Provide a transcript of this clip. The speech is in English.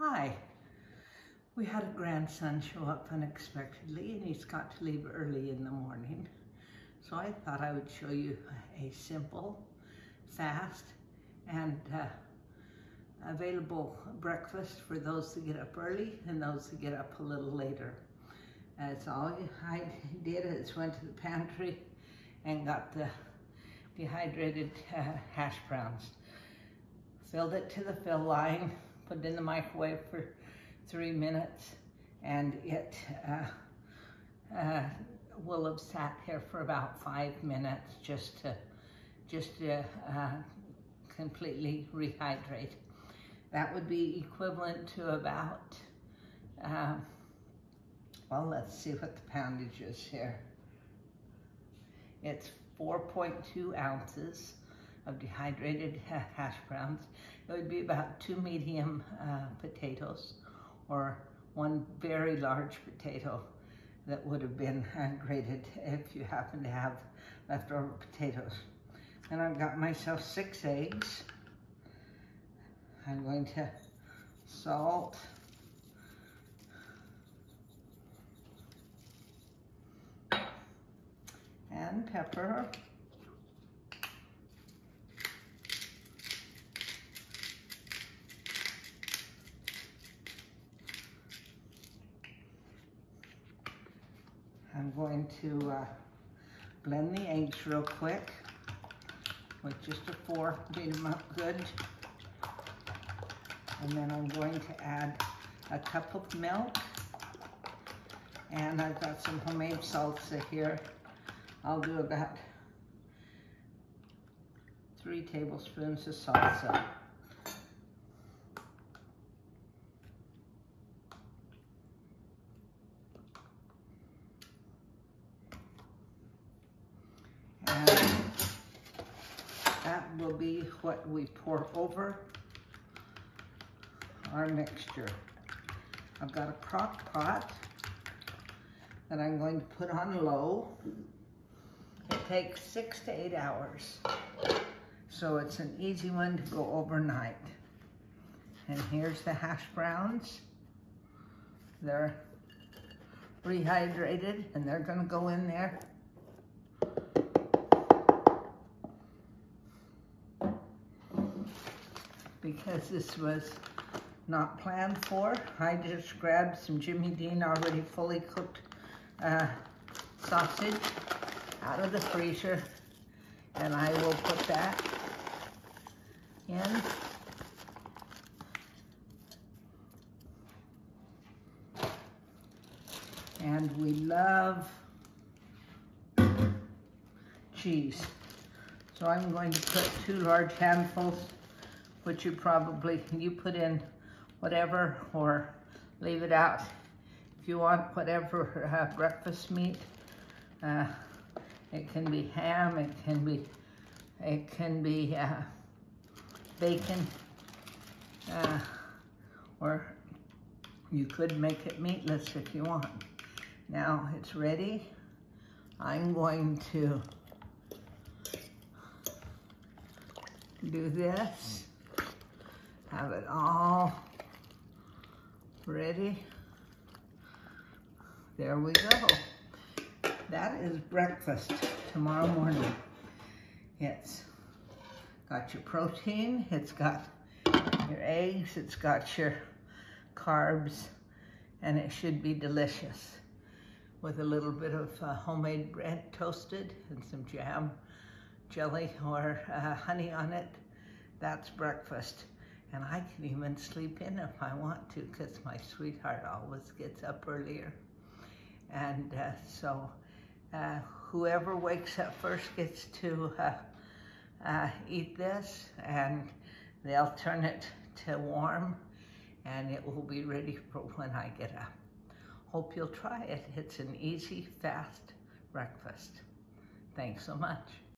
Hi. We had a grandson show up unexpectedly and he's got to leave early in the morning. So I thought I would show you a simple, fast, and uh, available breakfast for those that get up early and those that get up a little later. That's all I did is went to the pantry and got the dehydrated uh, hash browns. Filled it to the fill line, put it in the microwave for three minutes, and it uh, uh, will have sat here for about five minutes just to just to uh, completely rehydrate. That would be equivalent to about, uh, well, let's see what the poundage is here. It's 4.2 ounces of dehydrated hash browns. It would be about two medium uh, potatoes or one very large potato that would have been uh, grated if you happen to have leftover potatoes. And I've got myself six eggs. I'm going to salt, and pepper. I'm going to uh, blend the eggs real quick with just a fork, beat them up good. And then I'm going to add a cup of milk. And I've got some homemade salsa here. I'll do about three tablespoons of salsa. And that will be what we pour over our mixture. I've got a crock pot that I'm going to put on low. It takes six to eight hours. So it's an easy one to go overnight. And here's the hash browns. They're rehydrated and they're gonna go in there because this was not planned for. I just grabbed some Jimmy Dean already fully cooked uh, sausage out of the freezer and I will put that in. And we love cheese. So I'm going to put two large handfuls which you probably, you put in whatever or leave it out. If you want whatever uh, breakfast meat, uh, it can be ham, it can be, it can be uh, bacon, uh, or you could make it meatless if you want. Now it's ready. I'm going to do this have it all ready. There we go. That is breakfast tomorrow morning. It's got your protein, it's got your eggs, it's got your carbs, and it should be delicious with a little bit of uh, homemade bread toasted and some jam, jelly, or uh, honey on it. That's breakfast. And I can even sleep in if I want to because my sweetheart always gets up earlier. And uh, so uh, whoever wakes up first gets to uh, uh, eat this and they'll turn it to warm and it will be ready for when I get up. Hope you'll try it. It's an easy, fast breakfast. Thanks so much.